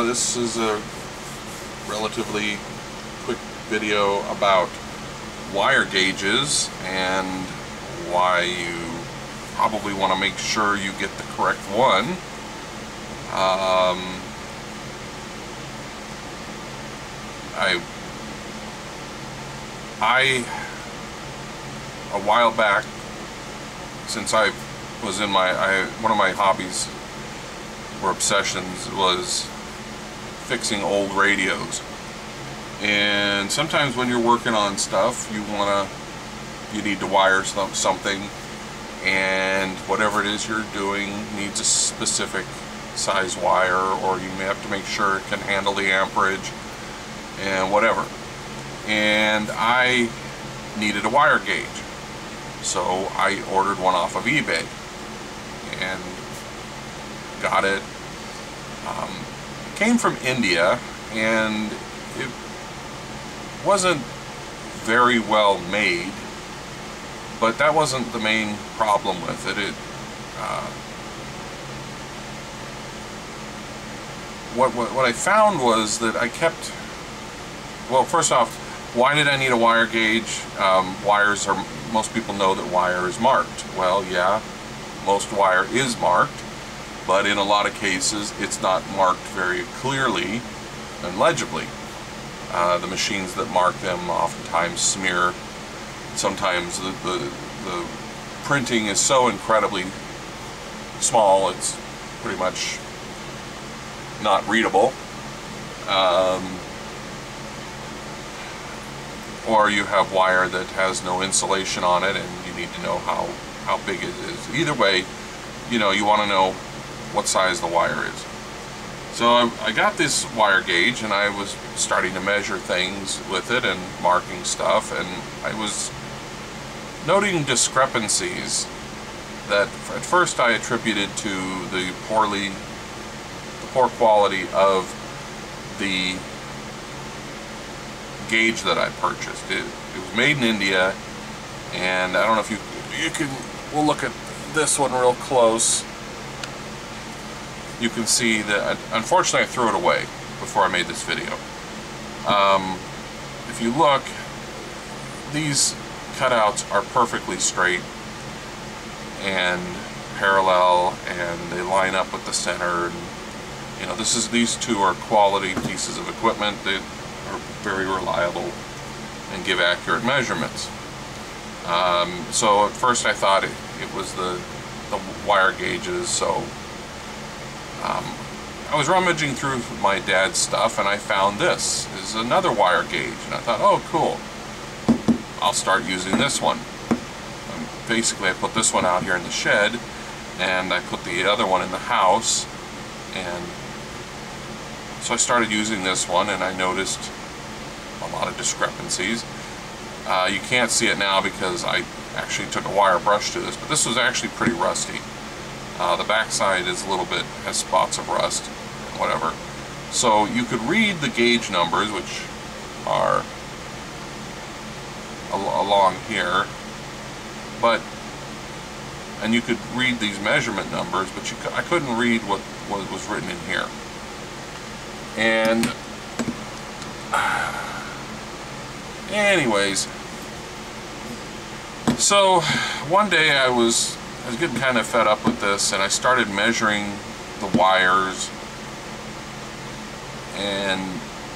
Uh, this is a relatively quick video about wire gauges and why you probably want to make sure you get the correct one. Um, I I a while back since I was in my I one of my hobbies or obsessions was fixing old radios. And sometimes when you're working on stuff you want to you need to wire some, something. And whatever it is you're doing needs a specific size wire or you may have to make sure it can handle the amperage and whatever. And I needed a wire gauge so I ordered one off of eBay and got it um, it came from India and it wasn't very well made but that wasn't the main problem with it. It uh, what, what what I found was that I kept well first off why did I need a wire gauge? Um, wires are most people know that wire is marked. Well yeah most wire is marked but in a lot of cases it's not marked very clearly and legibly uh, the machines that mark them oftentimes smear. Sometimes the, the, the printing is so incredibly small, it's pretty much not readable. Um, or you have wire that has no insulation on it and you need to know how, how big it is. Either way, you know, you want to know what size the wire is. So I, I got this wire gauge and I was starting to measure things with it and marking stuff and I was noting discrepancies that at first I attributed to the poorly, the poor quality of the gauge that I purchased. It, it was made in India and I don't know if you, you can, we'll look at this one real close you can see that, unfortunately I threw it away before I made this video. Um, if you look, these cutouts are perfectly straight and parallel and they line up with the center and you know this is these two are quality pieces of equipment that are very reliable and give accurate measurements um, so at first I thought it, it was the the wire gauges so um, I was rummaging through my dad's stuff and I found this. this is another wire gauge and I thought, oh cool, I'll start using this one. And basically I put this one out here in the shed and I put the other one in the house and so I started using this one and I noticed a lot of discrepancies. Uh, you can't see it now because I actually took a wire brush to this, but this was actually pretty rusty. Uh, the backside is a little bit, has spots of rust, whatever. So you could read the gauge numbers, which are al along here, but, and you could read these measurement numbers, but you, I couldn't read what, what was written in here. And, anyways, so one day I was I was getting kind of fed up with this and I started measuring the wires. And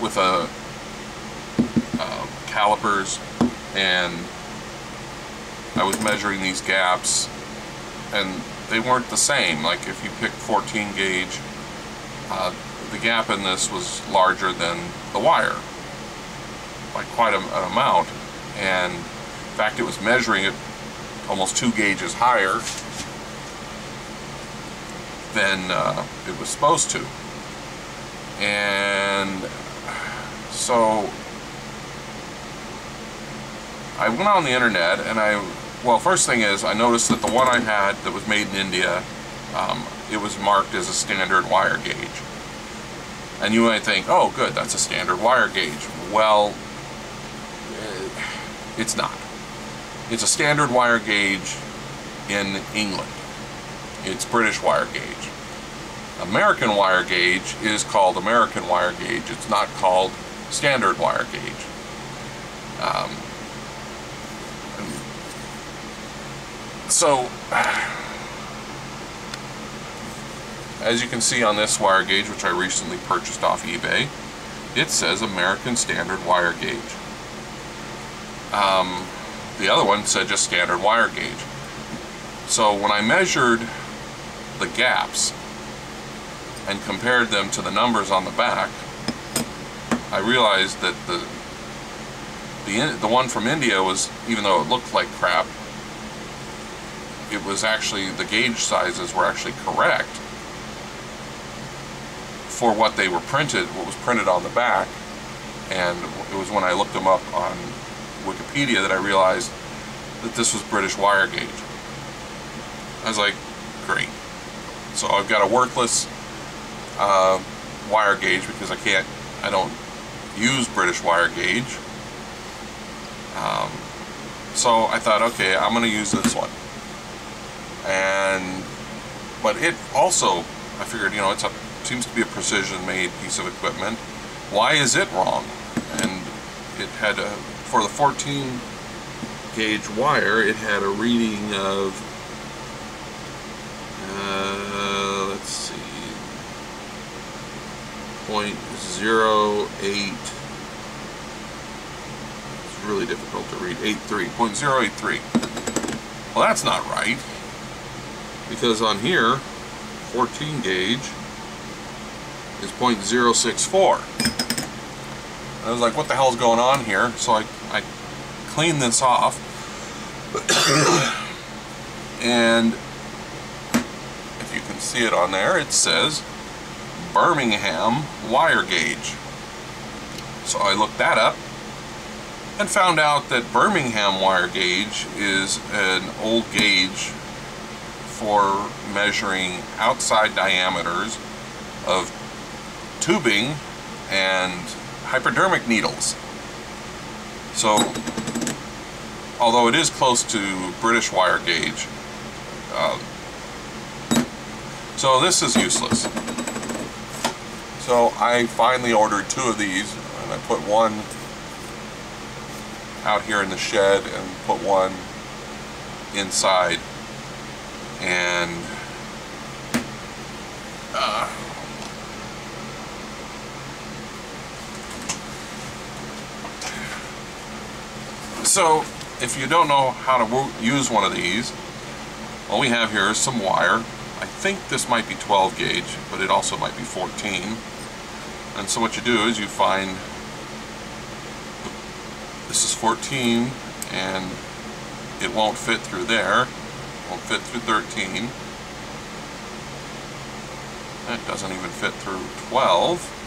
with a uh, calipers and I was measuring these gaps and they weren't the same. Like if you pick 14 gauge uh, the gap in this was larger than the wire by quite a, an amount. And in fact it was measuring it almost two gauges higher than uh, it was supposed to. And so I went on the internet and I, well, first thing is I noticed that the one I had that was made in India, um, it was marked as a standard wire gauge. And you might think, oh, good, that's a standard wire gauge. Well, eh, it's not. It's a standard wire gauge in England. It's British wire gauge. American wire gauge is called American wire gauge. It's not called standard wire gauge. Um, so, as you can see on this wire gauge, which I recently purchased off eBay, it says American Standard Wire Gauge. Um, the other one said just standard wire gauge. So when I measured the gaps and compared them to the numbers on the back, I realized that the the the one from India was, even though it looked like crap, it was actually the gauge sizes were actually correct for what they were printed, what was printed on the back, and it was when I looked them up on Wikipedia that I realized that this was British wire gauge. I was like, great. So I've got a worthless uh, wire gauge because I can't, I don't use British wire gauge. Um, so I thought, okay, I'm going to use this one. And, but it also, I figured, you know, it's a seems to be a precision made piece of equipment. Why is it wrong? And it had a, for the 14 gauge wire, it had a reading of, uh, let's see, 0.08, it's really difficult to read, 83, 0.083. Well, that's not right, because on here, 14 gauge, is 0.064. I was like, what the hell's going on here? So I, I cleaned this off. and if you can see it on there, it says Birmingham wire gauge. So I looked that up and found out that Birmingham wire gauge is an old gauge for measuring outside diameters of tubing and hypodermic needles. So, although it is close to British wire gauge, uh, so this is useless. So I finally ordered two of these, and I put one out here in the shed and put one inside. And uh, So, if you don't know how to use one of these, all we have here is some wire. I think this might be 12 gauge, but it also might be 14. And so what you do is you find, this is 14, and it won't fit through there, won't fit through 13. It doesn't even fit through 12.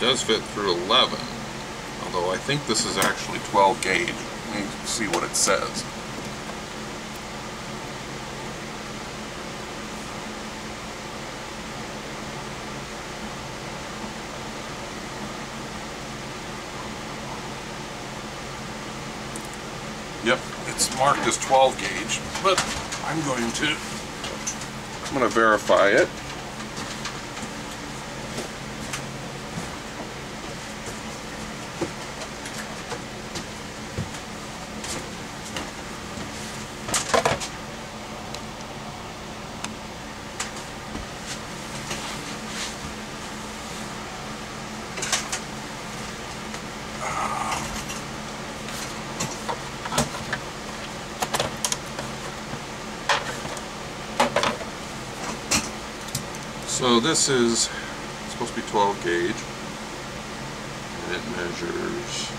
Does fit through 11 although I think this is actually 12 gauge let me see what it says Yep, it's marked as 12 gauge, but I'm going to I'm going to verify it. So this is supposed to be 12 gauge and it measures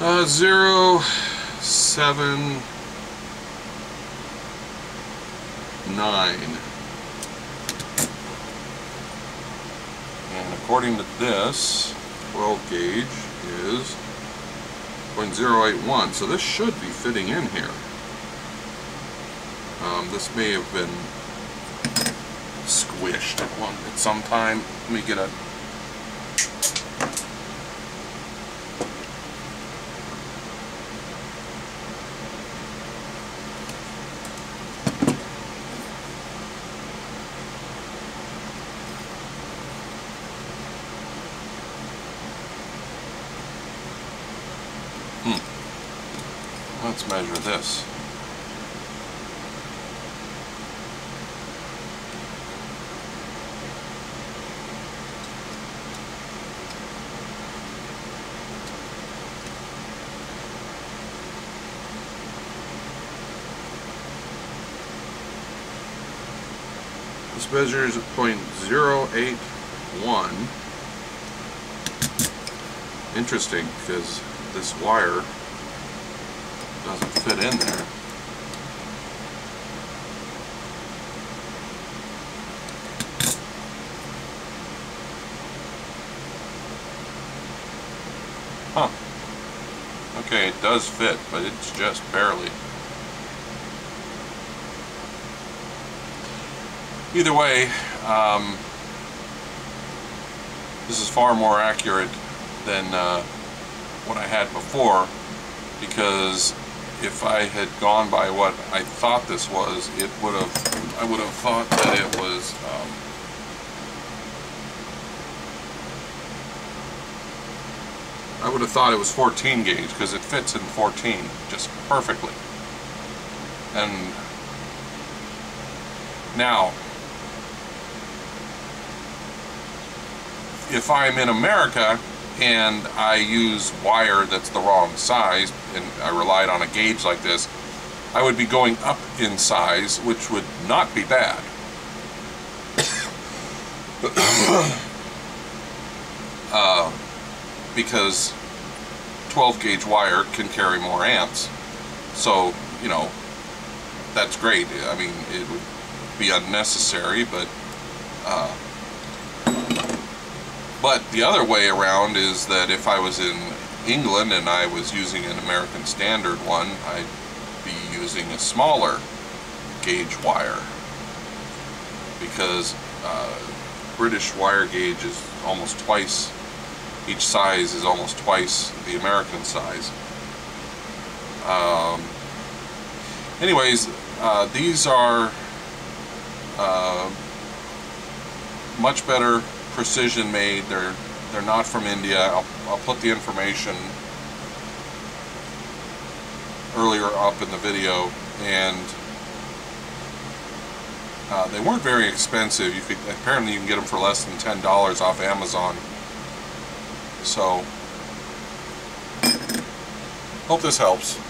uh, zero seven nine. And according to this 12 gauge is 0.081. So this should be fitting in here. Um, this may have been squished at one at some time. Let me get a Let's measure this. This measures 0.081. Interesting, because this wire doesn't fit in there. Huh. Okay, it does fit, but it's just barely. Either way, um, this is far more accurate than uh, what I had before because if I had gone by what I thought this was, it would have, I would have thought that it was, um, I would have thought it was 14 gauge because it fits in 14 just perfectly. And now, if I'm in America and I use wire that's the wrong size and I relied on a gauge like this, I would be going up in size, which would not be bad. uh, because 12 gauge wire can carry more amps. So, you know, that's great. I mean, it would be unnecessary, but uh, but the other way around is that if I was in England and I was using an American Standard one, I'd be using a smaller gauge wire because uh, British wire gauge is almost twice, each size is almost twice the American size. Um, anyways, uh, these are uh, much better precision made. They're they're not from India. I'll, I'll put the information earlier up in the video and uh, they weren't very expensive. You could apparently you can get them for less than ten dollars off Amazon. So hope this helps.